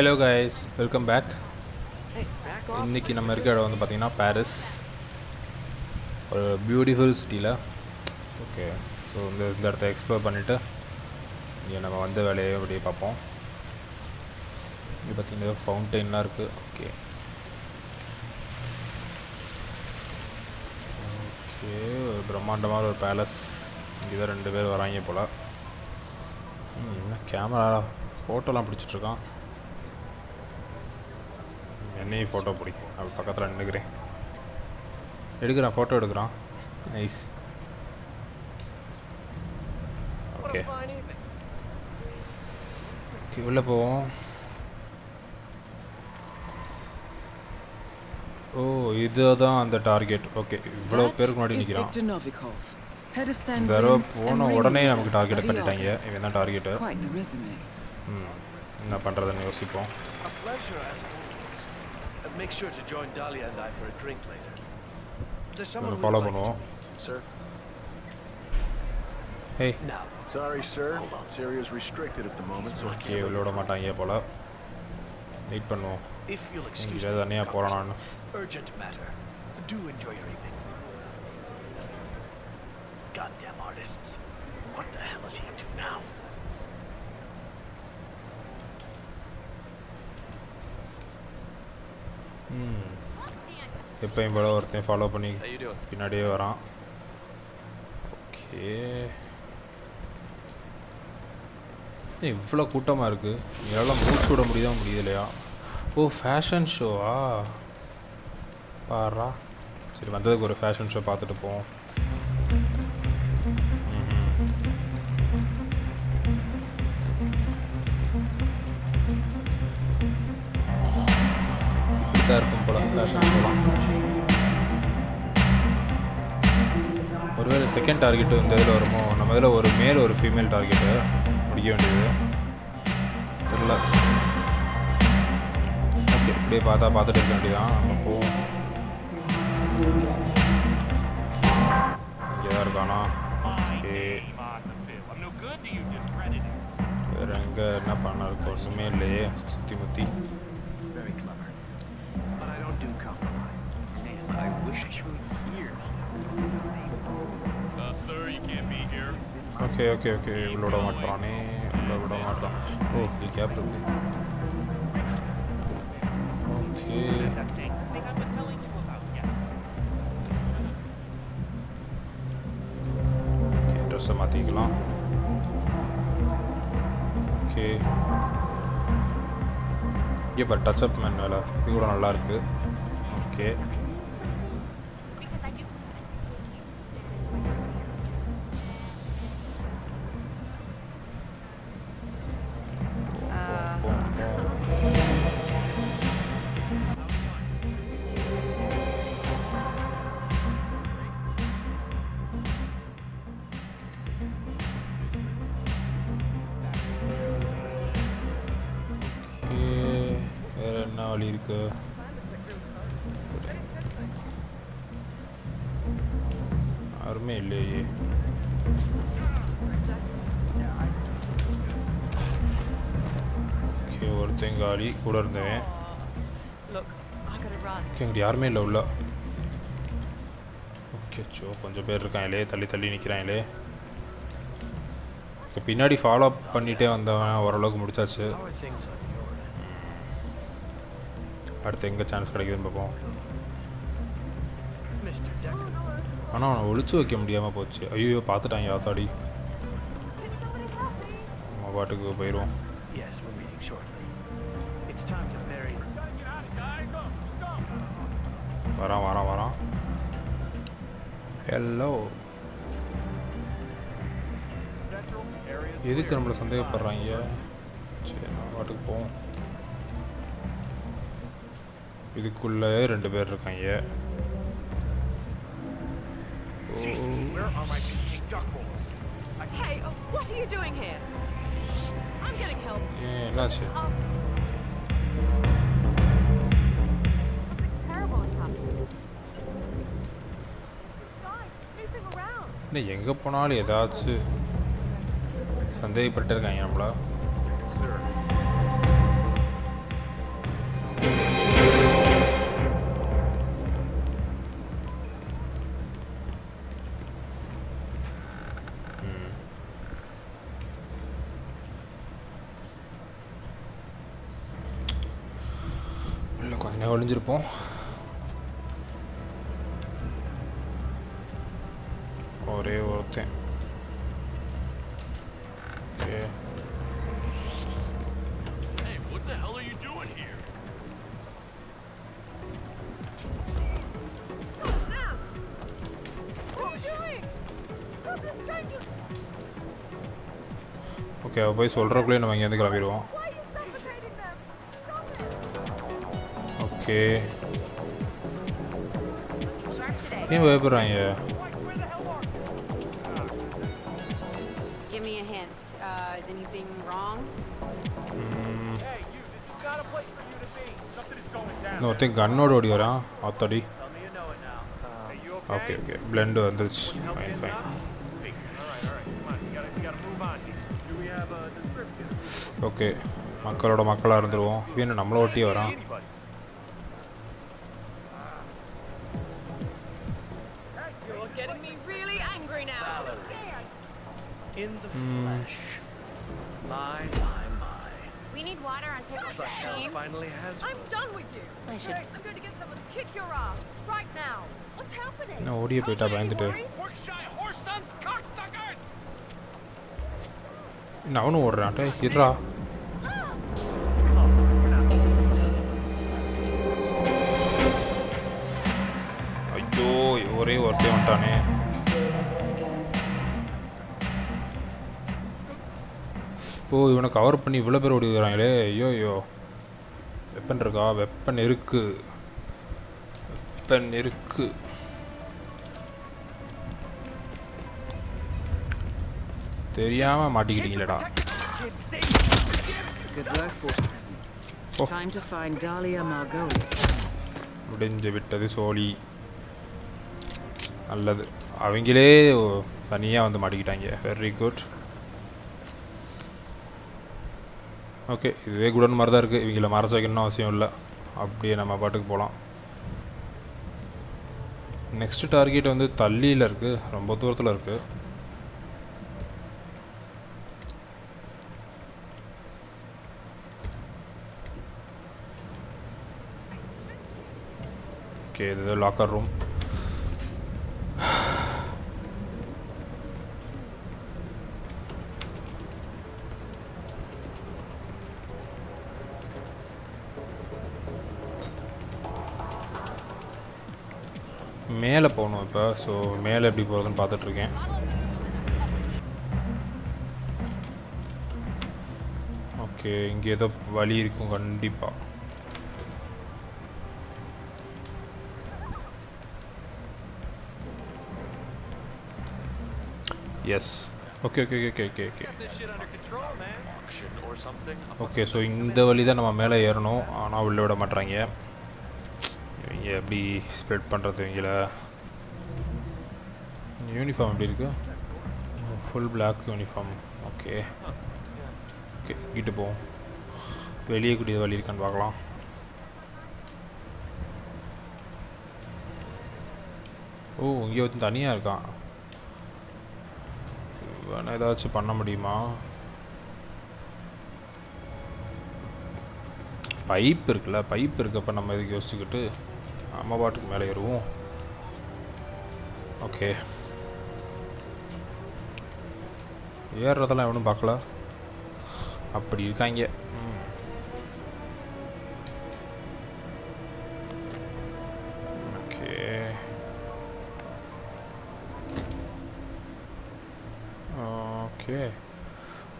Hello guys welcome back. இன்றைக்கி நம்ம இருக்க இடம் வந்து பார்த்திங்கன்னா பாரிஸ் ஒரு பியூட்டிஃபுல் சிட்டியில் ஓகே ஸோ இந்த இந்த இடத்த எக்ஸ்ப்ளோர் பண்ணிவிட்டு இங்கே நம்ம வந்த வேலையை அப்படியே பார்ப்போம். இது பார்த்திங்கன்னா ஃபவுண்டெயின்லாம் இருக்குது ஓகே ஓகே ஒரு பிரம்மாண்டமான ஒரு பேலஸ் இங்கே தான் ரெண்டு பேர் வராங்க போல். கேமரா ஃபோட்டோலாம் பிடிச்சிட்ருக்கான் என்னையும் ஃபோட்டோ பிடிக்கும். அப்படி பக்கத்தில் நின்றுக்கிறேன் எடுக்கிறான் ஃபோட்டோ எடுக்கிறான். Nice okay. ஓகே உள்ளே போவோம். ஓ இதுதான் அந்த டார்கெட் ஓகே இவ்வளோ பேருக்கு முன்னாடி நிற்கிறான் தடவை போன உடனே நமக்கு டார்கெட் of பண்ணிட்டாங்க. இவன் தான் டார்கெட்டு. ம் என்ன பண்ணுறதுன்னு யோசிப்போம். make sure to join Dahlia and I for a drink later. There's someone இவனை we'd ஃபாலோ like பண்ணுவோம் to- Sir? Hey Now, Sorry, sir. This area is restricted at the moment, so I okay can't உள்ள விட மாட்டாங்க போல் wait பண்ணுவோம் if you'll excuse இங்கே me, தனியாக போகிறான் நான் Congressman, urgent matter. Do enjoy your evening. Goddamn artists. What the hell is he up to now? எப்பயும் போல ஒருத்தன் ஃபாலோ பண்ணி? பின்னாடியே வரான். ஓகே. இவ்வளோ கூட்டமாக இருக்குது எல்லாம் மூச்சு விட முடியுதா முடியலையா? ஓ ஃபேஷன் ஷோவா பாரா. சரி வந்ததுக்கு ஒரு ஃபேஷன் ஷோ பார்த்துட்டு போவோம். இப்படிதான் இருக்கும் போல. ஷோலாம் ஒருவேளை செகண்ட் டார்கெட்டு இந்த இதில் வருமோ? நம்ம இதில் ஒரு மேல் ஒரு ஃபீமேல் டார்கெட்டு முடிக்க வேண்டியது. தெரில ஓகே இப்படியே பார்த்தா பார்த்துட்டு இருக்க வேண்டியதான் நம்ம போவோம். இங்கே தான் இருக்கானா ஓகே. வேறு எங்கே என்ன பண்ண இருக்கு? ஒன்றுமே இல்லையே. சுற்றி முற்றி wish I should here. Uh, sir, you can't be here. Okay okay okay உள்ள விட மாட்டானே. உள்ள விட மாட்டான் ஓ இது கேப் இருக்கு. Okay you. ஓகே ட்ரெஸ்ஸை மாற்றிக்கலாம் ஓகே இங்கே பாரு டச்சப் மேன் வேலை. இது கூட நல்லா இருக்கு. ஓகே வழி இருக்கு யாருமே இல்லையே ஓகே ஒருத்தன் காலி கூட இருந்தவன். ஓகே யாருமே இல்லை உள்ள. ஓகே சோ கொஞ்சம் பேர் இருக்காங்களே தள்ளி தள்ளி நிற்கிறாங்களே ஓகே பின்னாடி ஃபாலோ பண்ணிகிட்டே வந்தவன் ஓரளவுக்கு முடிச்சாச்சு. அடுத்து எங்கே சான்ஸ் கிடைக்குதுன்னு பார்ப்போம். ஆனால் அவனை ஒளிச்சு வைக்க முடியாமல் போச்சு. ஐயோ பார்த்துட்டாங்க ஆத்தாடி நம்ம பாட்டுக்கு போயிடுவோம். வரான் வரான் வரான். ஹலோ எதுக்கு நம்மளை சந்தேகப்படுறாங்க? சரி நம்ம பாட்டுக்கு போவோம். I'm getting help. ஏன் என்னாச்சு is happening. இல்லை எங்கே போனாலும் ஏதாச்சும் சந்தேகப்பட்டு இருக்காங்க நம்மள ஒளிஞ்சிருப்போம் ஒரே ஒருத்தன் okay Hey, what the hell are you doing here? What are you doing? Stop this stranger! Okay அவள் போய் சொல்கிறக்குள்ளேயே நம்ம இங்கேருந்து கிளம்பிடுவோம் going down. இன்னும் ஒருத்தன் கண்ணோடு ஓடி வரான் அத்தடி? ஓகே ஓகே பிளெண்டு வந்துருச்சு ஃபைன் ஃபைன்? ஓகே மக்களோட மக்களாக இருந்துருவோம் இவன் நம்மளை ஒட்டி வரான் In the flesh. My, my, my. We need water on Looks Tickle's like Hal team. finally has I'm frozen. done with you. I should- Okay, I'm going to get someone to kick your ass right now. What's happening? என்ன ஓடியே போயிட்டா பயந்துட்டு Workshy horse sons, cocksuckers! என்ன அவனும் ஓடுறான் டே இருடா ஐயோ ஒரே ஒருத்தன் வந்துட்டானே ஓ இவனை கவர் பண்ணி இவ்வளோ பேர் ஓடி வராங்களே. ஐயோ ஐயோ. வெப்பன் இருக்கா? வெப்பன் இருக்கு. வெப்பன் இருக்கு. தெரியாம மாட்டிக்கிட்டீங்களேடா. Good work, 47. Time to find Dahlia Margolis. முடிஞ்சு விட்டது சோழி. நல்லது. அவங்களே தனியாக வந்து மாட்டிக்கிட்டாங்க. வெரி குட் ஓகே இதுவே குடன் மாதிரி தான் இருக்குது இவங்கள மறைச்சு வைக்கணும்னு அவசியம் இல்லை. அப்படியே நம்ம பாட்டுக்கு போகலாம் நெக்ஸ்ட் டார்கெட் வந்து தள்ளியில் இருக்குது ரொம்ப தூரத்தில் இருக்குது ஓகே இது லாக்கர் ரூம் மேலே போகணும் இப்போ. ஸோ மேலே எப்படி போகிறதுன்னு பார்த்துட்ருக்கேன். ஓகே இங்கே ஏதோ வழி இருக்கும் கண்டிப்பாக yes okay okay okay okay okay? Okay so இந்த வழி தான் நம்ம மேலே ஏறணும். ஆனால் உள்ள விட மாட்றாங்க. இவங்க எப்படி ஸ்ப்ரெட் பண்ணுறது இவங்கள யூனிஃபார்ம் எப்படி இருக்கு? Full black uniform okay okay கிட்ட போவோம். வெளியே கூடிய வழி இருக்கான்னு பார்க்கலாம். ஓ இங்கே வந்து தனியாக இருக்கான். வேணால் ஏதாச்சும் பண்ண முடியுமா? பைப் இருக்குல்ல பைப் இருக்கப்ப நம்ம இதுக்கு யோசிச்சுக்கிட்டு? நம்ம பாட்டுக்கு மேலே ஏறுவோம். ஓகே. ஏறுறதெல்லாம் எவனும் பார்க்கல. அப்படி இருக்காங்க. ஓகே. ஓகே.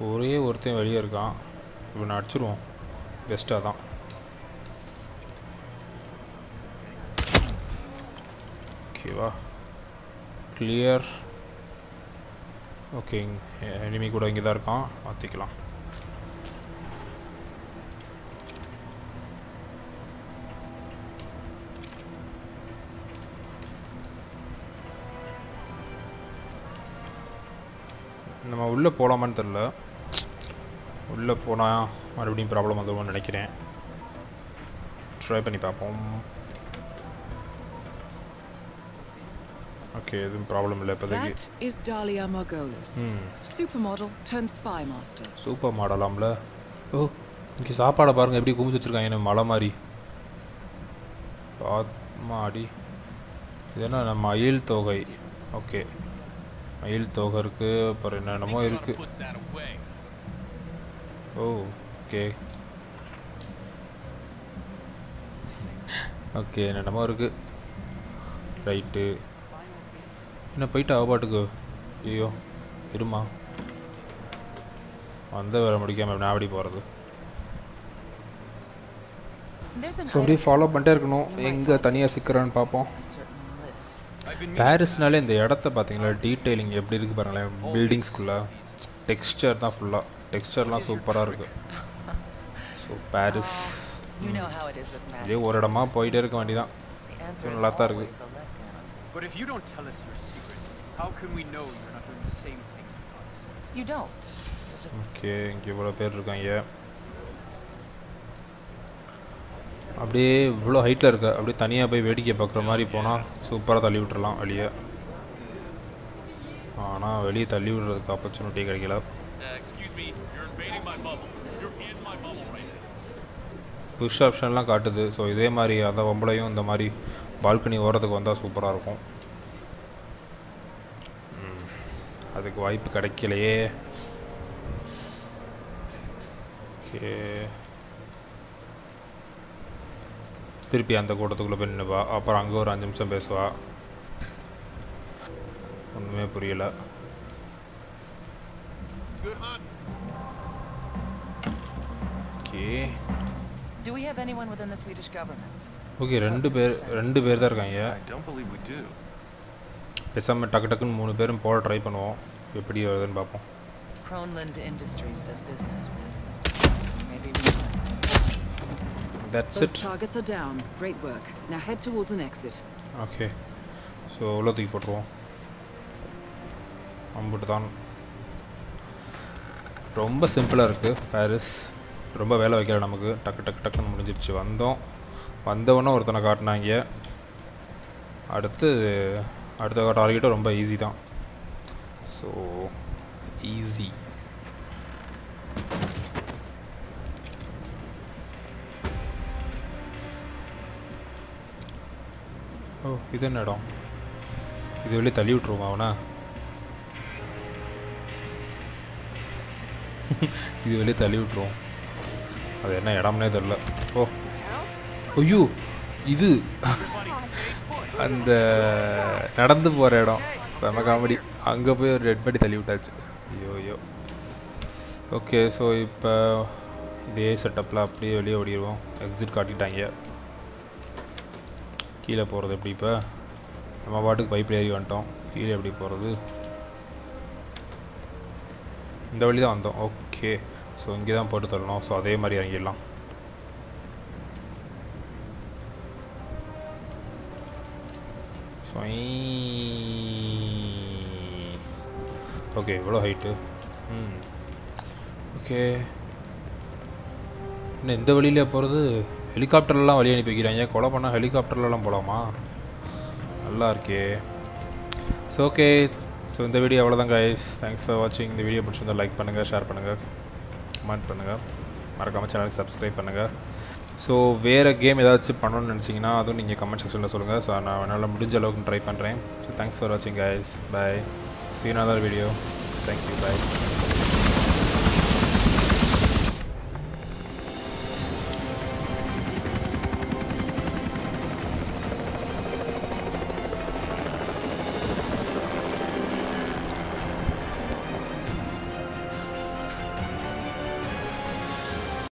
ஒரே ஒருத்தன் வெளியே இருக்கான். இவனை அடிச்சிருவோம். பெஸ்ட்டாக தான் ஓகேவா கிளியர் ஓகே எனிமி கூட இங்கே தான் இருக்கான். மாற்றிக்கலாம் நம்ம உள்ளே போகலாமான்னு தெரில உள்ளே போனால் மறுபடியும் ப்ராப்ளம் வந்துருவோம்னு நினைக்கிறேன். ட்ரை பண்ணி பார்ப்போம். ஓகே எதுவும் ப்ராப்ளம் இல்லை இப்போதைக்கு. That is Dahlia Margolis. Supermodel turned spy master. Super மாடலாம்ல ஓ இங்கே சாப்பாடை பாருங்கள் எப்படி குமிச்சு வச்சுருக்காங்க என்ன மலை மாதிரி. ஆத்மாடி இது என்ன நம்ம மயில் தொகை. ஓகே மயில் தொகை இருக்குது அப்புறம் என்னென்னமோ இருக்குது ஓ ஓகே ஓகே என்னென்னமோ இருக்குது ரைட்டு என்ன போயிட்டு பாட்டுக்கு? ஐயோ இருமா. வந்த வேலை முடிக்காமல் நான் அப்படி போகிறது ஸோ அப்படியே ஃபாலோ பண்ணிட்டே இருக்கணும். எங்கே தனியாக சிக்கிறான்னு பார்ப்போம். பாரிஸ்னாலே இந்த இடத்த பார்த்தீங்களா டீட்டெயிலிங் எப்படி இருக்குது பாருங்களேன். பில்டிங்ஸ்குள்ளே டெக்ஸ்டர் தான் ஃபுல்லாக டெக்ஸ்டர்லாம் சூப்பராக இருக்குது ஸோ பாரிஸ். இதே ஒரு இடமா போயிட்டே இருக்க வேண்டியதான் நல்லா தான் இருக்கு. How can we know you're not doing the same thing to us? You don't. Just okay இங்கே இவ்வளோ பேர் இருக்காங்க. அப்படியே இவ்வளோ ஹைட்டில் இருக்க அப்படியே தனியாக போய் வேடிக்கை பார்க்குற மாதிரி போனால் சூப்பராக தள்ளி விட்டுறலாம் வெளியே. ஆனால் வெளியே தள்ளி விடுறதுக்கு ஆப்பர்ச்சுனிட்டி கிடைக்கல. புஷ் ஆப்ஷன்லாம் காட்டுது. ஸோ இதே மாதிரி அந்த பொம்பளையும் இந்த மாதிரி பால்கனி ஓரத்துக்கு வந்தால் சூப்பராக இருக்கும் ம், அதுக்கு வாய்ப்பு கிடைக்கலையே. ஓகே. திருப்பி அந்த கூட்டத்துக்குள்ளே போய் நின்றுவா அப்புறம் அங்கே ஒரு அஞ்சு நிமிஷம் பேசுவா. ஒன்றுமே புரியல. Okay. Do we have anyone within the Swedish government? Okay ரெண்டு பேர் ரெண்டு பேர் தான் இருக்காங்க. பேசாமல் டக்கு டக்குன்னு மூணு பேரும் போட ட்ரை பண்ணுவோம். எப்படி வருதுன்னு பார்ப்போம். Kronland Industries does business with. Maybe we can. That's Both it targets are down. Great work. Now head towards an exit. Okay so உள்ள தூக்கி போட்டுருவோம். அம்புட்டு தான். ரொம்ப சிம்பிளாக இருக்குது பாரிஸ் ரொம்ப வேலை வைக்கல நமக்கு. டக்கு டக்கு டக்குன்னு முடிஞ்சிருச்சு. வந்தோம். வந்தவொன்னே ஒருத்தனை காட்டினாங்க. அடுத்து அடுத்த டார்கெட்டும் ரொம்ப ஈஸி தான். ஸோ ஈஸி ஓ இது என்ன இடம் இது வெளியே தள்ளி விட்ருவோம் அவனா இது வெளியே தள்ளி விட்ருவோம் அது என்ன இடம்னே தெரில ஓ ஐயோ இது அந்த நடந்து போகிற இடம் செம காமெடி அங்கே போய் ஒரு ரெட் படி தள்ளி விட்டாச்சு. ஐயோ ஐயோ. ஓகே ஸோ இப்போ இதே செட்டப்பில் அப்படியே வெளியே ஓடிடுவோம் எக்ஸிட் காட்டிட்டாங்க. கீழே போகிறது எப்படி இப்போ? நம்ம பாட்டுக்கு பைப்பில் ஏறி வந்துட்டோம். கீழே எப்படி போகிறது இந்த வழி தான் வந்தோம். ஓகே ஸோ இங்கே தான் போட்டு தள்ளணும். ஸோ அதே மாதிரி இறங்கிடலாம். ஸோ ஓகே இவ்வளோ ஹைட்டு ம். ஓகே. இன்னும் இந்த வழியிலே போகிறது ஹெலிகாப்டர்லாம் வழி அனுப்பி வைக்கிறாங்க. கொலை பண்ணால் ஹெலிகாப்டர்லலாம் போகலாமா நல்லா இருக்கே. ஸோ ஓகே ஸோ இந்த வீடியோ அவ்வளோதான் கைஸ் தேங்க்ஸ் ஃபார் வாட்சிங் இந்த வீடியோ பிடிச்சிருந்தா லைக் பண்ணுங்கள் ஷேர் பண்ணுங்கள் கமெண்ட் பண்ணுங்கள் மறக்காமல் சேனலுக்கு சப்ஸ்கிரைப் பண்ணுங்கள் ஸோ வேறு கேம் ஏதாச்சும் பண்ணணும்னு நினச்சிங்கன்னா அதுவும் நீங்கள் கமெண்ட் செக்ஷனில் சொல்லுங்கள் ஸோ நான் என்னால் முடிஞ்ச அளவுக்கு ட்ரை பண்ணுறேன் ஸோ தேங்க்ஸ் ஃபார் வாட்சிங் guys see you in another video. Thank you. Bye.